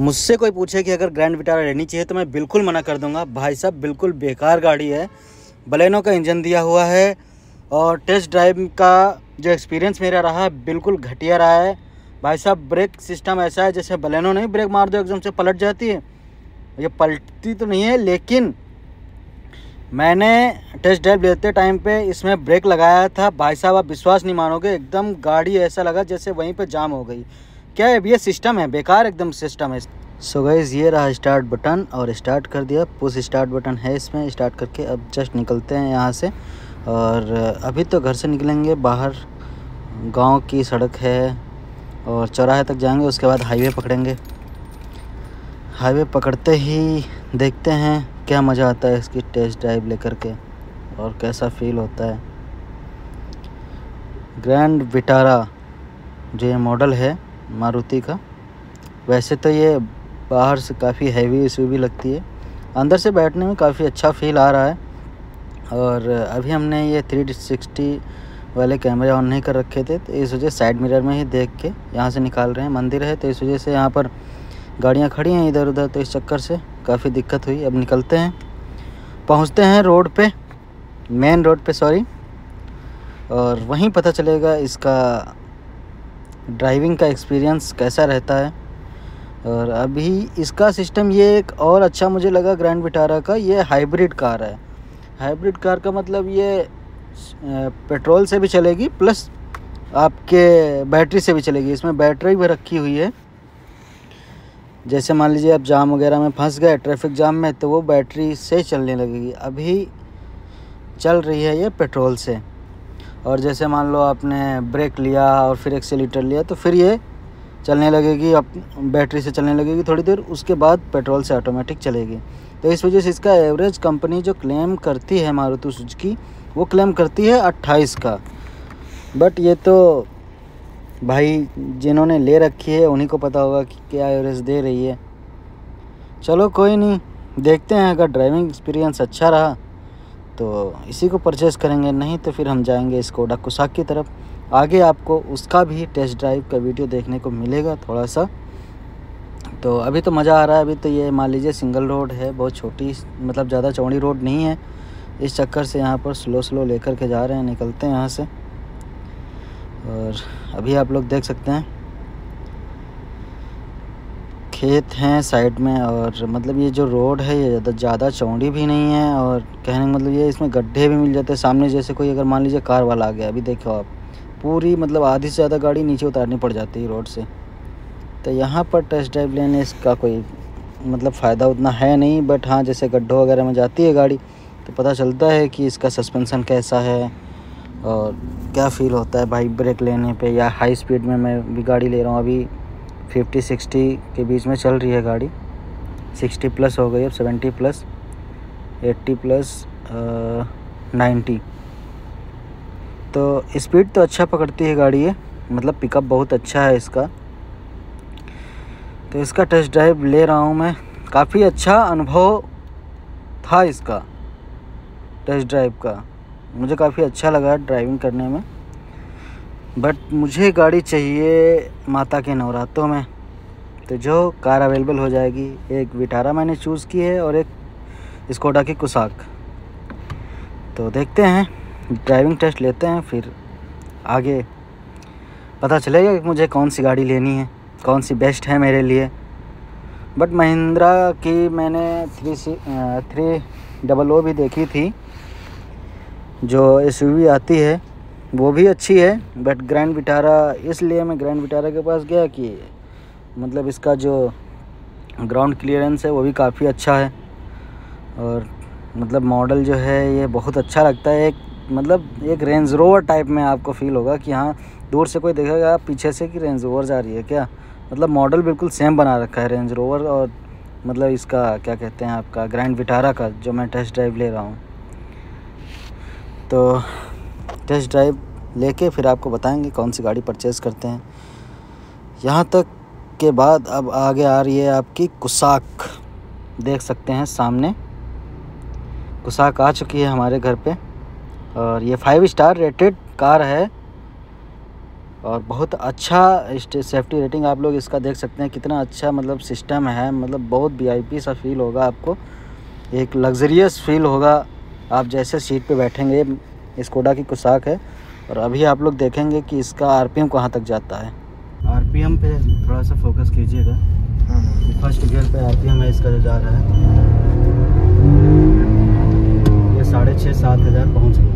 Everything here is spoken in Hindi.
मुझसे कोई पूछे कि अगर ग्रैंड विटारा लेनी चाहिए तो मैं बिल्कुल मना कर दूँगा। भाई साहब, बिल्कुल बेकार गाड़ी है। बलेनो का इंजन दिया हुआ है और टेस्ट ड्राइव का जो एक्सपीरियंस मेरा रहा, बिल्कुल घटिया रहा है। भाई साहब ब्रेक सिस्टम ऐसा है जैसे बलेनो नहीं ब्रेक मार दो एकदम से पलट जाती है। ये पलटती तो नहीं है, लेकिन मैंने टेस्ट ड्राइव लेते टाइम पे इसमें ब्रेक लगाया था। भाई साहब, आप विश्वास नहीं मानोगे, एकदम गाड़ी ऐसा लगा जैसे वहीं पे जाम हो गई। क्या है ये सिस्टम है? बेकार एकदम सिस्टम है। सो गैज़ ये रहा स्टार्ट बटन और स्टार्ट कर दिया। पुश स्टार्ट बटन है इसमें। स्टार्ट करके अब जस्ट निकलते हैं यहाँ से। और अभी तो घर से निकलेंगे। बाहर गाँव की सड़क है और चौराहे तक जाएँगे। उसके बाद हाईवे पकड़ेंगे। हाईवे पकड़ते ही देखते हैं क्या मज़ा आता है इसकी टेस्ट ड्राइव लेकर के और कैसा फील होता है। ग्रैंड विटारा जो ये मॉडल है मारुति का। वैसे तो ये बाहर से काफ़ी हैवी भी लगती है। अंदर से बैठने में काफ़ी अच्छा फील आ रहा है। और अभी हमने ये थ्री सिक्सटी वाले कैमरे ऑन नहीं कर रखे थे तो इस वजह साइड मिरर में ही देख के यहाँ से निकाल रहे हैं। मंदिर है तो इस वजह से यहाँ पर गाड़ियाँ खड़ी हैं इधर उधर तो इस चक्कर से काफ़ी दिक्कत हुई। अब निकलते हैं। पहुँचते हैं रोड पे मेन रोड पे सॉरी और वहीं पता चलेगा इसका ड्राइविंग का एक्सपीरियंस कैसा रहता है? और अभी इसका सिस्टम ये एक और अच्छा मुझे लगा ग्रैंड विटारा का, ये हाइब्रिड कार है। हाइब्रिड कार का मतलब ये पेट्रोल से भी चलेगी, प्लस आपके बैटरी से भी चलेगी। इसमें बैटरी भी रखी हुई है। जैसे मान लीजिए आप जाम वगैरह में फंस गए, ट्रैफ़िक जाम में तो वो बैटरी से चलने लगेगी। अभी चल रही है ये पेट्रोल से। और जैसे मान लो आपने ब्रेक लिया और फिर एक्सीटर लिया तो फिर ये चलने लगेगी अब बैटरी से चलने लगेगी थोड़ी देर, उसके बाद पेट्रोल से ऑटोमेटिक चलेगी। तो इस वजह से इसका एवरेज कंपनी जो क्लेम करती है मारुति सुजुकी, वो क्लेम करती है अट्ठाईस का। बट ये तो भाई जिन्होंने ले रखी है, उन्हीं को पता होगा कि क्या एवरेज दे रही है। चलो कोई नहीं, देखते हैं, अगर ड्राइविंग एक्सपीरियंस अच्छा रहा तो इसी को परचेज़ करेंगे, नहीं तो फिर हम जाएँगे स्कोडा कुसाक की तरफ़। आगे आपको उसका भी टेस्ट ड्राइव का वीडियो देखने को मिलेगा थोड़ा सा तो अभी तो मज़ा आ रहा है, अभी तो ये मान लीजिए सिंगल रोड है, बहुत छोटी मतलब ज़्यादा चौड़ी रोड नहीं है। इस चक्कर से यहाँ पर स्लो स्लो लेकर के जा रहे हैं, निकलते हैं यहाँ से। और अभी आप लोग देख सकते हैं। खेत हैं साइड में और मतलब ये जो रोड है ये ज़्यादा ज़्यादा चौड़ी भी नहीं है और कहने का मतलब ये इसमें गड्ढे भी मिल जाते हैं। सामने जैसे कोई अगर मान लीजिए कार वाला आ गया, अभी देखो आप, पूरी मतलब आधी से ज़्यादा गाड़ी नीचे उतारनी पड़ जाती है रोड से। तो यहाँ पर टेस्ट ड्राइव लेने इसका कोई मतलब फ़ायदा उतना है नहीं, बट हाँ जैसे गड्ढों वगैरह में जाती है गाड़ी तो पता चलता है कि इसका सस्पेंसन कैसा है और क्या फ़ील होता है भाई ब्रेक लेने पे या हाई स्पीड में मैं भी गाड़ी ले रहा हूँ। अभी फिफ्टी, सिक्सटी के बीच में चल रही है गाड़ी। सिक्सटी प्लस हो गई, अब seventy plus. Eighty plus ninety तो स्पीड तो अच्छा पकड़ती है गाड़ी है मतलब पिकअप बहुत अच्छा है इसका। तो इसका टेस्ट ड्राइव ले रहा हूँ मैं। काफ़ी अच्छा अनुभव था इसका, टेस्ट ड्राइव का। मुझे काफ़ी अच्छा लगा ड्राइविंग करने में। बट मुझे गाड़ी चाहिए माता के नवरात्रों में। तो जो कार अवेलेबल हो जाएगी, एक विटारा मैंने चूज़ की है और एक स्कोडा की कुसाक तो देखते हैं ड्राइविंग टेस्ट लेते हैं, फिर आगे पता चलेगा कि मुझे कौन सी गाड़ी लेनी है, कौन सी बेस्ट है मेरे लिए। बट महिंद्रा की मैंने three C three double O भी देखी थी, जो एसयूवी आती है। वो भी अच्छी है बट ग्रैंड विटारा इसलिए मैं ग्रैंड विटारा के पास गया कि मतलब इसका जो ग्राउंड क्लियरेंस है वो भी काफ़ी अच्छा है। और मतलब मॉडल जो है ये बहुत अच्छा लगता है, एक मतलब एक रेंज रोवर टाइप में आपको फील होगा कि हाँ दूर से कोई देखेगा पीछे से कि रेंज रोवर जा रही है क्या? मतलब मॉडल बिल्कुल सेम बना रखा है रेंज रोवर और मतलब इसका क्या कहते हैं आपका ग्रैंड विटारा का, जो मैं टेस्ट ड्राइव ले रहा हूँ। तो टेस्ट ड्राइव लेके फिर आपको बताएँगे कौन सी गाड़ी परचेज़ करते हैं। यहाँ तक के बाद अब आगे आ रही है आपकी कुसाक। देख सकते हैं सामने। कुसाक आ चुकी है हमारे घर पे और ये फाइव स्टार रेटेड कार है और बहुत अच्छा सेफ्टी रेटिंग आप लोग इसका देख सकते हैं। कितना अच्छा मतलब सिस्टम है मतलब बहुत वीआईपी सा फील होगा आपको। एक लग्जरियस फील होगा। आप जैसे सीट पे बैठेंगे स्कोडा की कुसाक है और अभी आप लोग देखेंगे कि इसका आरपीएम कहाँ तक जाता है। आरपीएम पे थोड़ा सा फोकस कीजिएगा। फ़र्स्ट गियर पे आरपीएम है इसका जो जा रहा है। ये साढ़े छः सात हज़ार पहुँच गया।